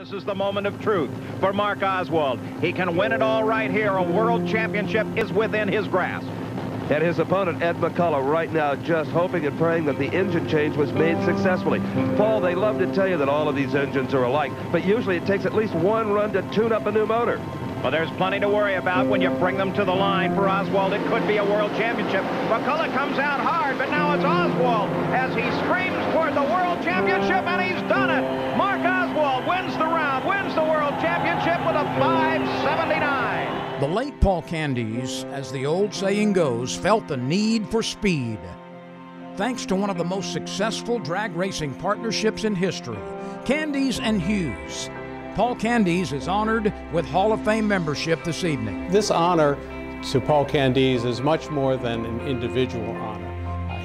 This is the moment of truth for Mark Oswald. He can win it all right here. A world championship is within his grasp. And his opponent, Ed McCulloch, right now just hoping and praying that the engine change was made successfully. Paul, they love to tell you that all of these engines are alike, but usually it takes at least one run to tune up a new motor. Well, there's plenty to worry about when you bring them to the line. For Oswald, it could be a world championship. McCulloch comes out hard, but now it's Oswald as he screams toward the world championship, and he's done it. Mark Oswald wins the round, wins the world championship with a 579. The late Paul Candies, as the old saying goes, felt the need for speed. Thanks to one of the most successful drag racing partnerships in history, Candies and Hughes. Paul Candies is honored with Hall of Fame membership this evening. This honor to Paul Candies is much more than an individual honor.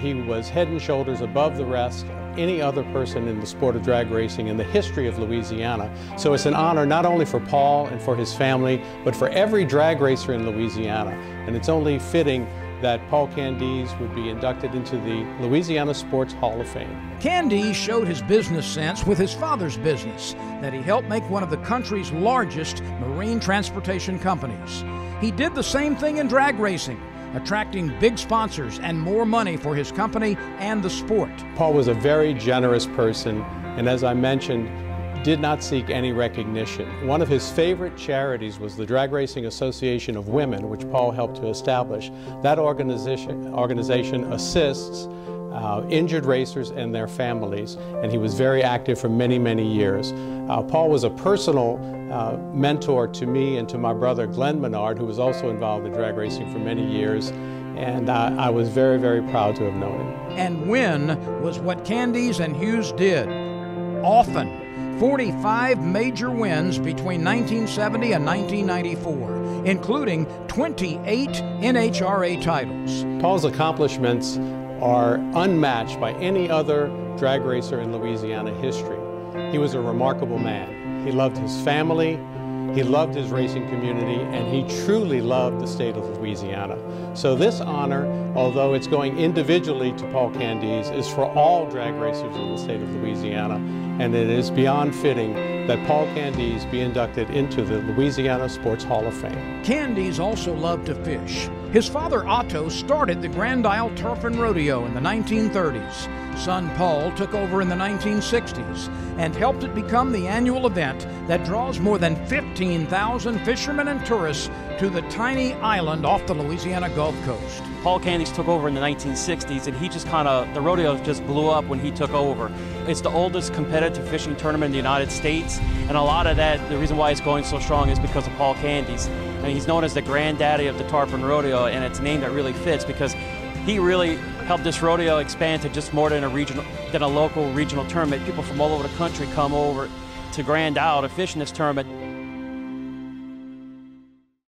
He was head and shoulders above the rest of any other person in the sport of drag racing in the history of Louisiana. So it's an honor not only for Paul and for his family, but for every drag racer in Louisiana. And it's only fitting that Paul Candies would be inducted into the Louisiana Sports Hall of Fame. Candies showed his business sense with his father's business, that he helped make one of the country's largest marine transportation companies. He did the same thing in drag racing, attracting big sponsors and more money for his company and the sport. Paul was a very generous person, and as I mentioned, did not seek any recognition. One of his favorite charities was the Drag Racing Association of Women, which Paul helped to establish. That organization, organization assists uh, injured racers and their families, and he was very active for many, many years. Uh, Paul was a personal uh, mentor to me and to my brother Glenn Menard, who was also involved in drag racing for many years, and I was very, very proud to have known him. And win was what Candies and Hughes did, often 45 major wins between 1970 and 1994, including 28 NHRA titles. Paul's accomplishments are unmatched by any other drag racer in Louisiana history. He was a remarkable man. He loved his family, he loved his racing community, and he truly loved the state of Louisiana. So this honor, although it's going individually to Paul Candies, is for all drag racers in the state of Louisiana, and it is beyond fitting that Paul Candies be inducted into the Louisiana Sports Hall of Fame. Candies also loved to fish. His father Otto started the Grand Isle Tarpon Rodeo in the 1930s. Son Paul took over in the 1960s and helped it become the annual event that draws more than 15,000 fishermen and tourists to the tiny island off the Louisiana Gulf Coast. Paul Candies took over in the 1960s and he just kind of, the rodeo just blew up when he took over. It's the oldest competitive fishing tournament in the United States and a lot of that, the reason why it's going so strong is because of Paul Candies. And he's known as the granddaddy of the Tarpon Rodeo and it's a name that really fits because he really helped this rodeo expand to just more than a regional, than a local regional tournament. People from all over the country come over to Grand Isle to fish in this tournament